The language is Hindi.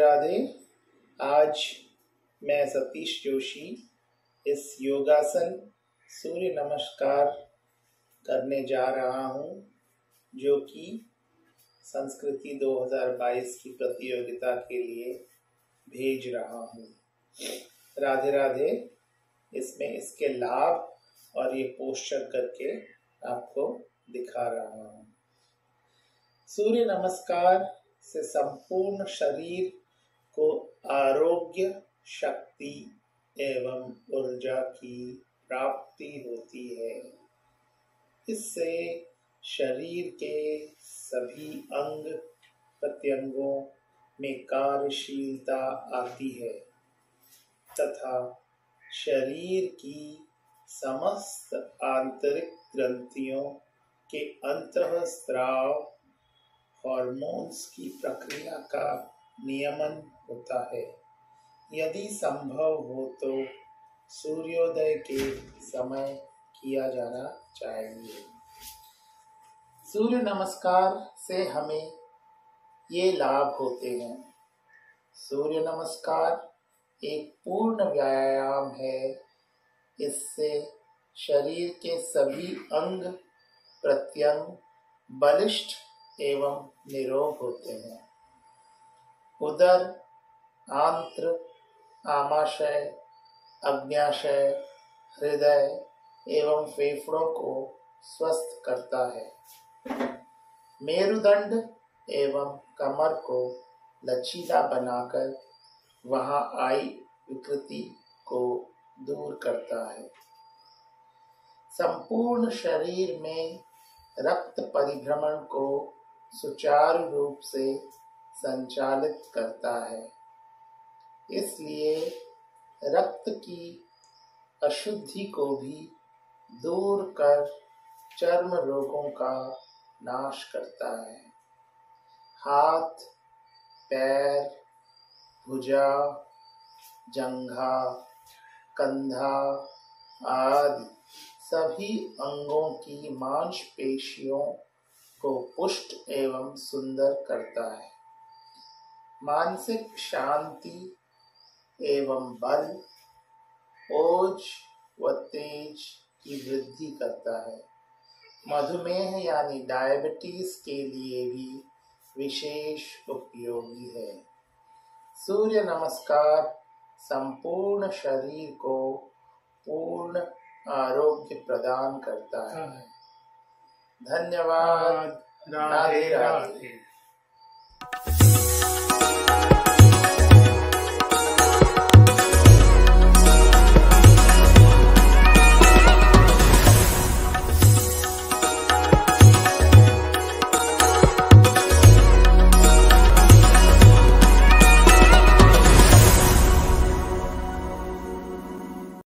राधे, आज मैं सतीश जोशी इस योगासन सूर्य नमस्कार करने जा रहा हूँ, जो कि संस्कृति 2022 की प्रतियोगिता के लिए भेज रहा हूँ। राधे राधे, इसमें इसके लाभ और ये पोस्टर करके आपको दिखा रहा हूँ। सूर्य नमस्कार से संपूर्ण शरीर को आरोग्य शक्ति एवं ऊर्जा की प्राप्ति होती है। इससे शरीर के सभी अंग प्रत्यंगों में कार्यशीलता आती है तथा शरीर की समस्त आंतरिक ग्रंथियों के अंतस्त्राव हॉर्मोन्स की प्रक्रिया का नियमन होता है। यदि संभव हो तो सूर्योदय के समय किया जाना चाहिए। सूर्य नमस्कार से हमें ये लाभ होते हैं। सूर्य नमस्कार एक पूर्ण व्यायाम है। इससे शरीर के सभी अंग प्रत्यंग, बलिष्ठ एवं निरोग होते हैं। उदर, आंत्र, आमाशय, अग्न्याशय, हृदय एवं फेफड़ों को स्वस्थ करता है। मेरुदंड एवं कमर को लचीला बनाकर वहाँ आई विकृति को दूर करता है। संपूर्ण शरीर में रक्त परिभ्रमण को सुचारू रूप से संचालित करता है। इसलिए रक्त की अशुद्धि को भी दूर कर चर्म रोगों का नाश करता है। हाथ, पैर, भुजा, जंघा, कंधा आदि सभी अंगों की मांसपेशियों को पुष्ट एवं सुंदर करता है। मानसिक शांति एवं बल ओज व तेज की वृद्धि करता है। मधुमेह यानी डायबिटीज़ के लिए भी विशेष उपयोगी है। सूर्य नमस्कार संपूर्ण शरीर को पूर्ण आरोग्य प्रदान करता है। धन्यवाद। राधे राधे।